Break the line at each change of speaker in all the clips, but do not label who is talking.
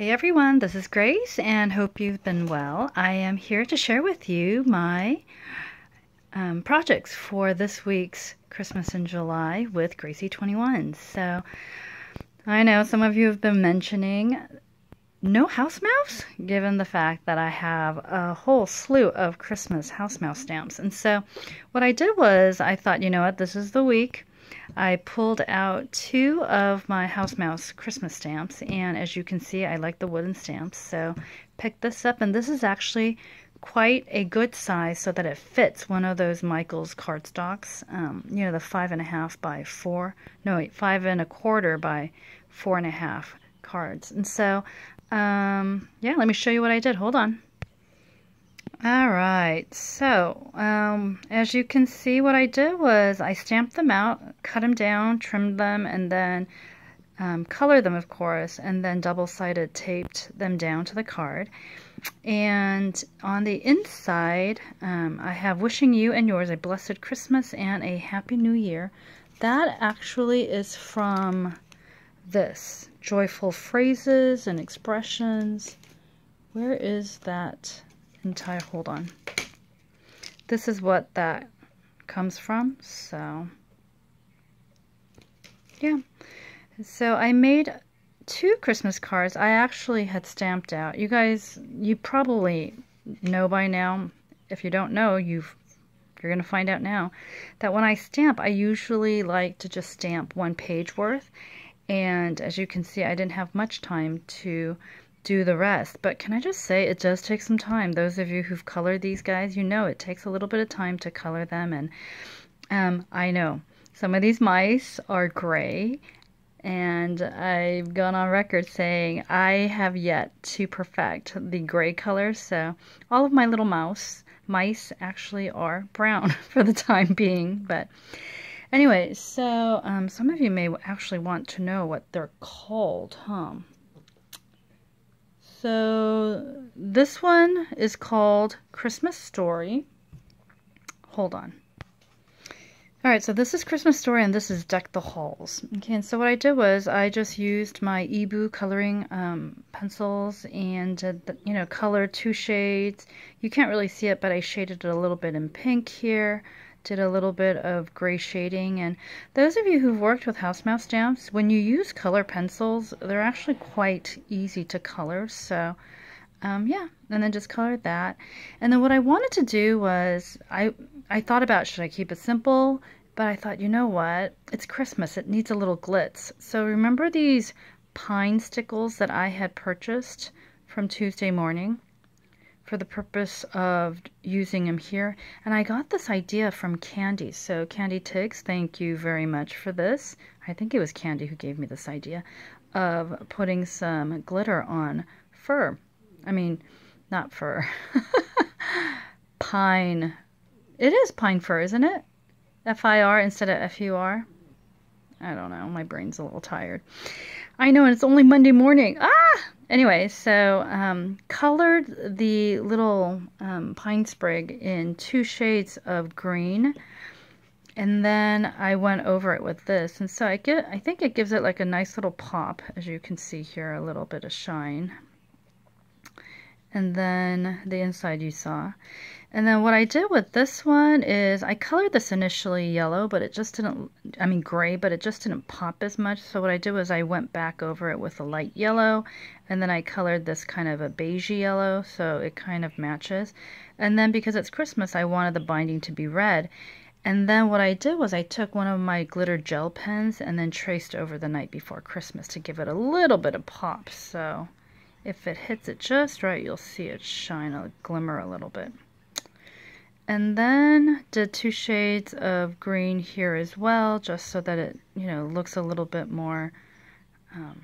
Hey everyone, this is Grace and hope you've been well. I am here to share with you my um, projects for this week's Christmas in July with Gracie 21. So I know some of you have been mentioning no house mouse, given the fact that I have a whole slew of Christmas house mouse stamps. And so what I did was I thought, you know what, this is the week I pulled out two of my House Mouse Christmas stamps, and as you can see, I like the wooden stamps, so picked this up, and this is actually quite a good size so that it fits one of those Michaels cardstocks, um, you know, the five and a half by four, no, wait, five and a quarter by four and a half cards. And so, um, yeah, let me show you what I did. Hold on. All right, so um, as you can see, what I did was I stamped them out, cut them down, trimmed them, and then um, colored them, of course, and then double-sided taped them down to the card. And on the inside, um, I have wishing you and yours a blessed Christmas and a happy new year. That actually is from this, Joyful Phrases and Expressions. Where is that? Entire, hold on. This is what that comes from, so yeah. So I made two Christmas cards I actually had stamped out. You guys, you probably know by now. If you don't know, you've you're going to find out now that when I stamp, I usually like to just stamp one page worth. And as you can see, I didn't have much time to do the rest. But can I just say, it does take some time. Those of you who've colored these guys, you know it takes a little bit of time to color them. And um, I know some of these mice are gray. And I've gone on record saying I have yet to perfect the gray color. So all of my little mouse mice actually are brown for the time being. But anyway, so um, some of you may actually want to know what they're called, huh? So this one is called Christmas Story. Hold on. All right, so this is Christmas Story and this is Deck the Halls. Okay, and so what I did was I just used my Eboo coloring um, pencils and, uh, you know, colored two shades. You can't really see it, but I shaded it a little bit in pink here did a little bit of gray shading. And those of you who've worked with house mouse stamps, when you use color pencils, they're actually quite easy to color. So um, yeah, and then just colored that. And then what I wanted to do was, I, I thought about should I keep it simple, but I thought, you know what, it's Christmas, it needs a little glitz. So remember these pine stickles that I had purchased from Tuesday morning? For the purpose of using them here. And I got this idea from Candy. So Candy Tiggs, thank you very much for this. I think it was Candy who gave me this idea of putting some glitter on fur. I mean, not fur. pine. It is pine fur, isn't it? F-I-R instead of F-U-R. I don't know. My brain's a little tired. I know, and it's only Monday morning. Ah! Anyway, so um, colored the little um, pine sprig in two shades of green. And then I went over it with this. And so I get, I think it gives it like a nice little pop, as you can see here, a little bit of shine and then the inside you saw. And then what I did with this one is I colored this initially yellow, but it just didn't, I mean gray, but it just didn't pop as much. So what I did was I went back over it with a light yellow, and then I colored this kind of a beige yellow, so it kind of matches. And then because it's Christmas, I wanted the binding to be red. And then what I did was I took one of my glitter gel pens and then traced over the night before Christmas to give it a little bit of pop. So if it hits it just right, you'll see it shine a glimmer a little bit. And then did two shades of green here as well, just so that it, you know, looks a little bit more, um,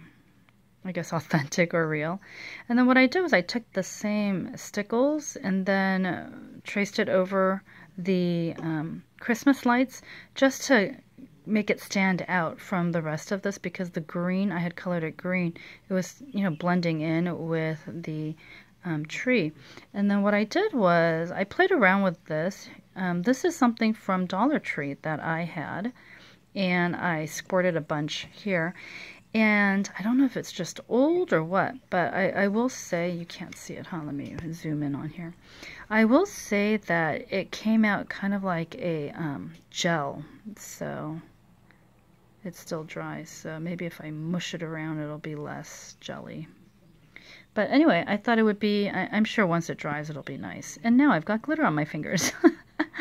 I guess, authentic or real. And then what I did was I took the same stickles and then traced it over the um, Christmas lights just to make it stand out from the rest of this because the green, I had colored it green, it was, you know, blending in with the um, tree. And then what I did was I played around with this. Um, this is something from Dollar Tree that I had and I squirted a bunch here. And I don't know if it's just old or what, but I, I will say, you can't see it, huh? Let me zoom in on here. I will say that it came out kind of like a um, gel, so it's still dry. So maybe if I mush it around, it'll be less jelly. But anyway, I thought it would be, I, am sure once it dries, it'll be nice. And now I've got glitter on my fingers.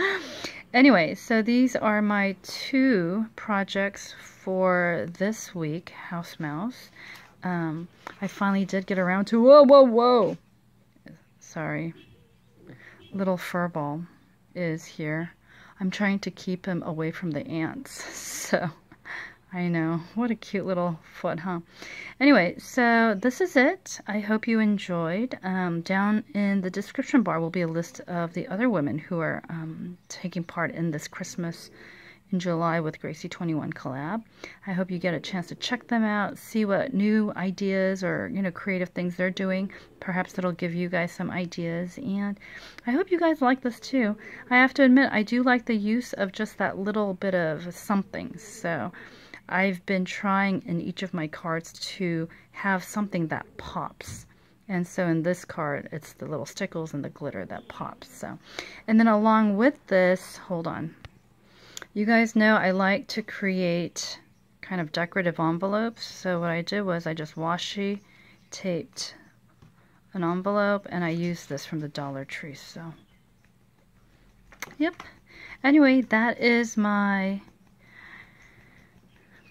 anyway, so these are my two projects for this week, House Mouse. Um, I finally did get around to, whoa, whoa, whoa. Sorry. Little furball is here. I'm trying to keep him away from the ants, so I know. What a cute little foot, huh? Anyway, so this is it. I hope you enjoyed. Um, down in the description bar will be a list of the other women who are um, taking part in this Christmas in July with Gracie 21 collab. I hope you get a chance to check them out, see what new ideas or, you know, creative things they're doing. Perhaps that'll give you guys some ideas. And I hope you guys like this too. I have to admit, I do like the use of just that little bit of something. So I've been trying in each of my cards to have something that pops. And so in this card, it's the little stickles and the glitter that pops. So, and then along with this, hold on, you guys know I like to create kind of decorative envelopes. So what I did was I just washi taped an envelope and I used this from the Dollar Tree. So, yep. Anyway, that is my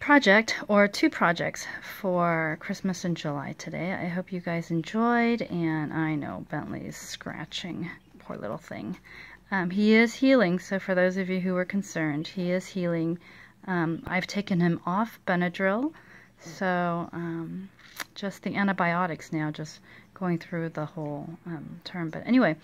project or two projects for Christmas in July today. I hope you guys enjoyed and I know Bentley's scratching. Poor little thing. Um, he is healing, so for those of you who were concerned, he is healing. Um, I've taken him off Benadryl, so um, just the antibiotics now, just going through the whole um, term. But anyway,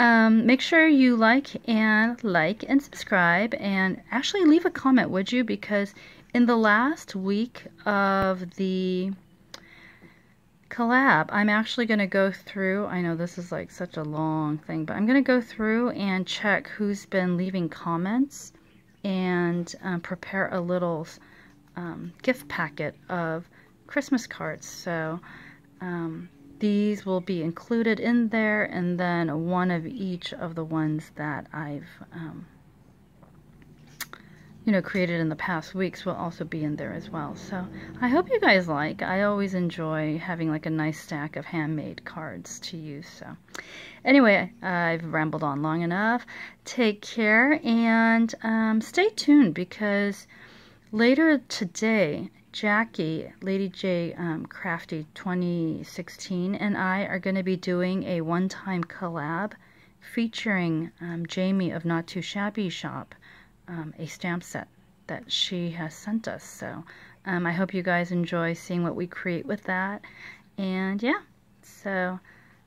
um, make sure you like and like and subscribe, and actually leave a comment, would you? Because in the last week of the collab, I'm actually going to go through, I know this is like such a long thing, but I'm going to go through and check who's been leaving comments and um, prepare a little um, gift packet of Christmas cards. So um, these will be included in there and then one of each of the ones that I've um, you know, created in the past weeks will also be in there as well. So I hope you guys like. I always enjoy having like a nice stack of handmade cards to use. So anyway, I've rambled on long enough. Take care and um, stay tuned because later today, Jackie, Lady J um, Crafty 2016, and I are going to be doing a one-time collab featuring um, Jamie of Not Too Shabby Shop um, a stamp set that she has sent us. So um, I hope you guys enjoy seeing what we create with that. And yeah, so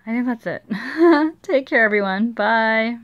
I think that's it. Take care, everyone. Bye.